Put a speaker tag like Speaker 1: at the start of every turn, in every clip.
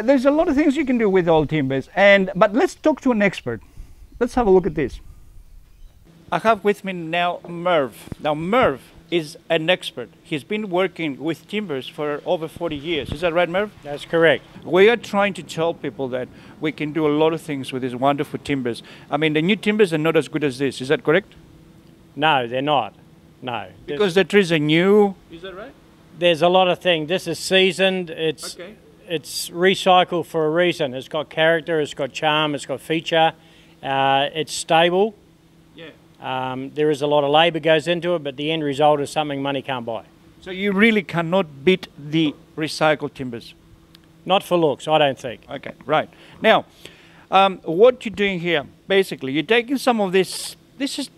Speaker 1: There's a lot of things you can do with old timbers, and but let's talk to an expert. Let's have a look at this. I have with me now Merv. Now Merv is an expert. He's been working with timbers for over 40 years. Is that right, Merv?
Speaker 2: That's correct.
Speaker 1: We are trying to tell people that we can do a lot of things with these wonderful timbers. I mean, the new timbers are not as good as this. Is that correct?
Speaker 2: No, they're not. No. There's-
Speaker 1: Because the trees are new. Is that right?
Speaker 2: there's a lot of things. This is seasoned. It's
Speaker 1: Okay.
Speaker 2: It's recycled for a reason. It's got character. It's got charm. It's got feature. Uh, it's stable.
Speaker 1: Yeah.
Speaker 2: Um, there is a lot of labour goes into it, but the end result is something money can't buy.
Speaker 1: So you really cannot beat the recycled timbers.
Speaker 2: Not for looks, I don't think.
Speaker 1: Okay, right. Now, um, what you're doing here, basically, you're taking some of this, this is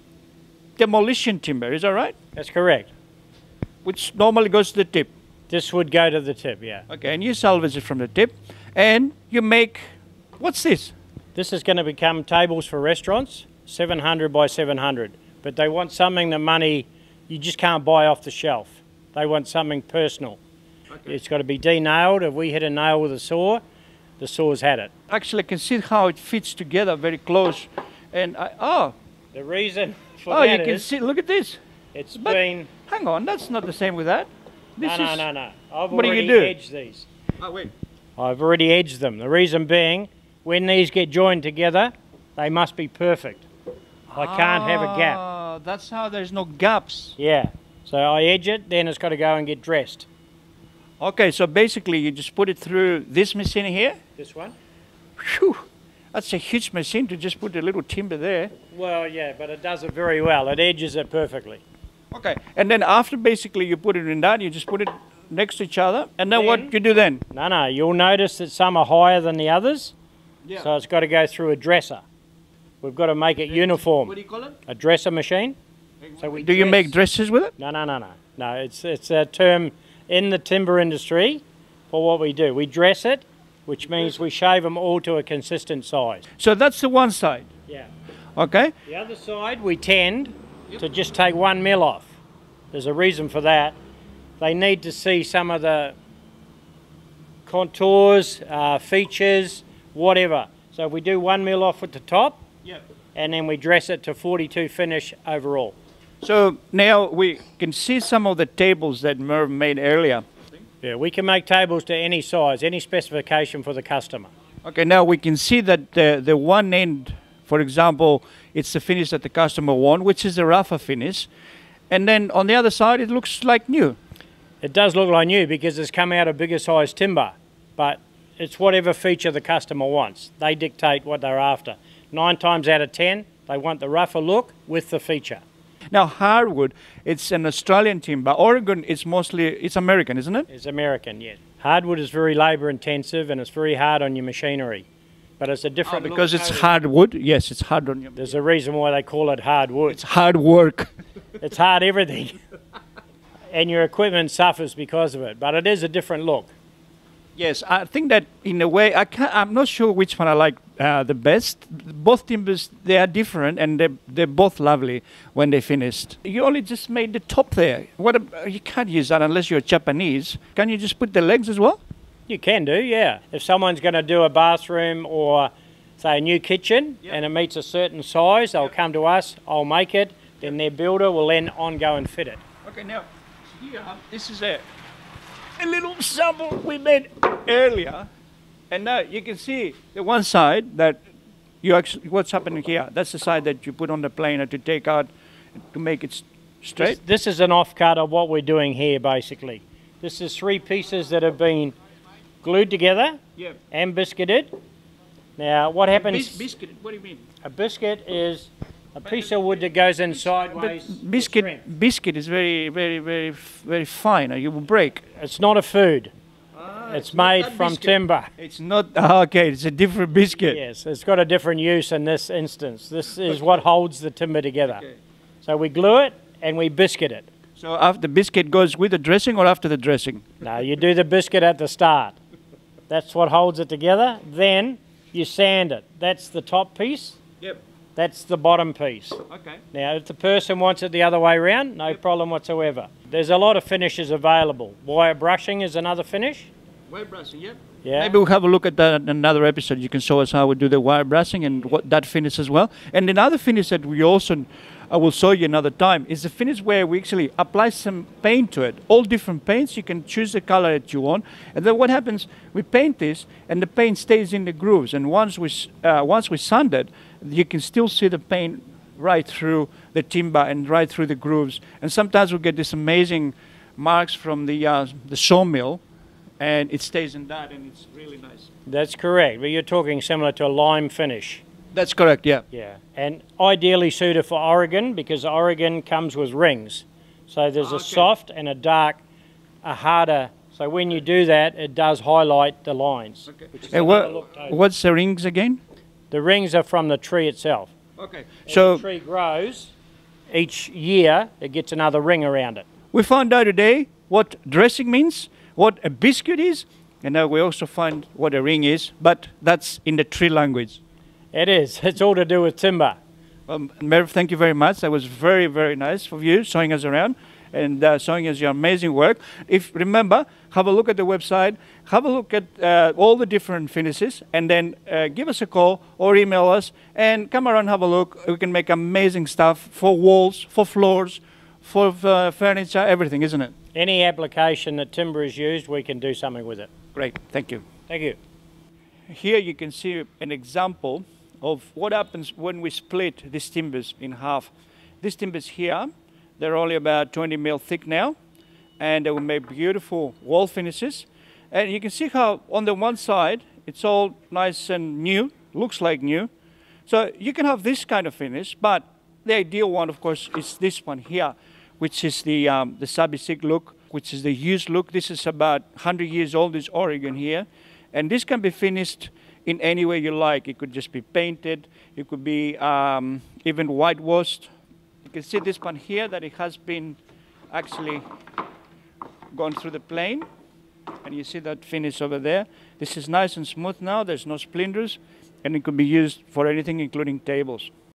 Speaker 1: demolition timber, is that right?
Speaker 2: That's correct.
Speaker 1: Which normally goes to the tip.
Speaker 2: This would go to the tip, yeah.
Speaker 1: Okay, and you salvage it from the tip, and you make, what's this?
Speaker 2: This is going to become tables for restaurants, 700 by 700. But they want something that money you just can't buy off the shelf. They want something personal. Okay. It's got to be denailed. If we hit a nail with a saw, the saw's had it.
Speaker 1: Actually, I can see how it fits together very close. And I, oh,
Speaker 2: The reason for
Speaker 1: oh, you can see, look at this.
Speaker 2: it's
Speaker 1: but-
Speaker 2: been
Speaker 1: Hang on, that's not the same with that. This
Speaker 2: no, no,
Speaker 1: is,
Speaker 2: no, no. I've
Speaker 1: What do you
Speaker 2: already
Speaker 1: do?
Speaker 2: edged these.
Speaker 1: Oh, wait.
Speaker 2: I've already edged them. The reason being, when these get joined together, they must be perfect. I can't have a gap.
Speaker 1: Ah, That's how there's no gaps.
Speaker 2: Yeah. So I edge it, then it's got to go and get dressed.
Speaker 1: Okay, so basically you just put it through this machine here.
Speaker 2: This one?
Speaker 1: Phew, that's a huge machine to just put a little timber there.
Speaker 2: Well, yeah, but it does it very well. It edges it perfectly.
Speaker 1: Okay, and then after basically you put it in that, you just put it next to each other, and then what you do then?
Speaker 2: No, no, you'll notice that some are higher than the others,
Speaker 1: Yeah.
Speaker 2: so it's got to go through a dresser. We've got to make it uniform.
Speaker 1: What do you call it?
Speaker 2: A dresser machine. So we
Speaker 1: Do you make dresses with it?
Speaker 2: No, no, no, no. No, it's, it's a term in the timber industry for what we do. We dress it, which means we shave them all to a consistent size.
Speaker 1: So that's the one side.
Speaker 2: Yeah.
Speaker 1: Okay.
Speaker 2: The other side, we tend to just take one mil off. There's a reason for that. They need to see some of the contours, uh, features, whatever. So if we do one mil off at the top,
Speaker 1: Yeah.
Speaker 2: and then we dress it to 42 finish overall.
Speaker 1: So now we can see some of the tables that Merv made earlier.
Speaker 2: Yeah, we can make tables to any size, any specification for the customer.
Speaker 1: Okay, now we can see that the, the one end, for example, it's the finish that the customer want, which is a rougher finish. And then on the other side, it looks like new.
Speaker 2: It does look like new because it's come out of bigger size timber, but it's whatever feature the customer wants. They dictate what they're after. Nine times out of ten, they want the rougher look with the feature.
Speaker 1: Now, hardwood, it's an Australian timber. Oregon, it's mostly, it's American, isn't it?
Speaker 2: It's American, yes. Hardwood is very labour intensive and it's very hard on your machinery, but it's a different
Speaker 1: Oh, because it's hardwood. Yes, it's hard on you.
Speaker 2: There's a reason why they call it hardwood.
Speaker 1: It's hard work.
Speaker 2: It's hard everything, and your equipment suffers because of it. But it is a different look.
Speaker 1: Yes, I think that in a way, I can't, I'm not sure which one I like uh, the best. Both timbers, they are different and they're, they're both lovely when they're finished. You only just made the top there. What ab- You can't use that unless you're Japanese. Can you just put the legs as well?
Speaker 2: You can do, yeah. If someone's going to do a bathroom or, say, a new kitchen and it meets a certain size, they'll come to us, I'll make it, then their builder will then on go and fit it.
Speaker 1: Okay, now, here, this is a, a little sample we made earlier. And now you can see the one side that you actually, what's happening here. That's the side that you put on the planer to take out to make it s-
Speaker 2: This,
Speaker 1: straight.
Speaker 2: this is an offcut of what we're doing here, basically. This is three pieces that have been glued together
Speaker 1: Yeah.
Speaker 2: and biscuited. Now, what happens?
Speaker 1: biscuit, what do you mean?
Speaker 2: A biscuit is a piece of wood that goes in
Speaker 1: But
Speaker 2: sideways.
Speaker 1: biscuit, biscuit is very, very, very, very fine. You will break.
Speaker 2: It's not a food. Ah, it's made from
Speaker 1: biscuit.
Speaker 2: timber.
Speaker 1: It's not ah, okay. It's a different biscuit.
Speaker 2: Yes, it's got a different use in this instance. This is what holds the timber together.
Speaker 1: Okay.
Speaker 2: So we glue it and we biscuit it.
Speaker 1: So after the biscuit goes with the dressing or after the dressing?
Speaker 2: No, you do the biscuit at the start. That's what holds it together. Then you sand it. That's the top piece.
Speaker 1: Yep.
Speaker 2: That's the bottom piece.
Speaker 1: Okay.
Speaker 2: Now, if the person wants it the other way around, no problem whatsoever. There's a lot of finishes available. Wire brushing is another finish.
Speaker 1: Wire brushing. Yep.
Speaker 2: Yeah.
Speaker 1: Maybe we'll have a look at that in another episode. You can show us how we do the wire brushing and what that finish as well. And another finish that we also, I will show you another time, is the finish where we actually apply some paint to it. All different paints. You can choose the color that you want. And then what happens? We paint this, and the paint stays in the grooves. And once we uh, once we sand it, you can still see the paint right through the timber and right through the grooves. And sometimes we get these amazing marks from the uh, the sawmill, and it stays in that, and it's really nice.
Speaker 2: That's correct. But you're talking similar to a lime finish.
Speaker 1: That's correct. Yeah.
Speaker 2: Yeah. And ideally suited for Oregon because Oregon comes with rings. So there's a
Speaker 1: Okay.
Speaker 2: soft and a dark, a harder. So when you do that, it does highlight the lines. Which is
Speaker 1: And
Speaker 2: another
Speaker 1: what, what's the rings again?
Speaker 2: The rings are from the tree itself.
Speaker 1: Okay.
Speaker 2: As
Speaker 1: So
Speaker 2: the tree grows, each year it gets another ring around it.
Speaker 1: we found out today what dressing means, what a biscuit is, and now we also find what a ring is, but that's in the tree language.
Speaker 2: It is. It's all to do with timber.
Speaker 1: Um, Merv, thank you very much. That was very, very nice of you showing us around and uh, showing us your amazing work. If remember, have a look at the website, have a look at uh, all the different finishes, and then uh, give us a call or email us and come around have a look. We can make amazing stuff for walls, for floors, for uh, furniture, everything, isn't it?
Speaker 2: Any application that timber is used, we can do something with it.
Speaker 1: Great, thank you.
Speaker 2: Thank you.
Speaker 1: Here you can see an example of what happens when we split these timbers in half. These timbers here, they're only about 20 mil thick now, and they will make beautiful wall finishes. And you can see how on the one side, it's all nice and new, looks like new. So you can have this kind of finish, but the ideal one, of course, is this one here, which is the um, the shabby chic look, which is the used look. This is about 100 years old. This Oregon here, and this can be finished in any way you like. It could just be painted. It could be um, even whitewashed. You can see this one here that it has been actually gone through the plane, and you see that finish over there. This is nice and smooth now. There's no splinters, and it could be used for anything, including tables.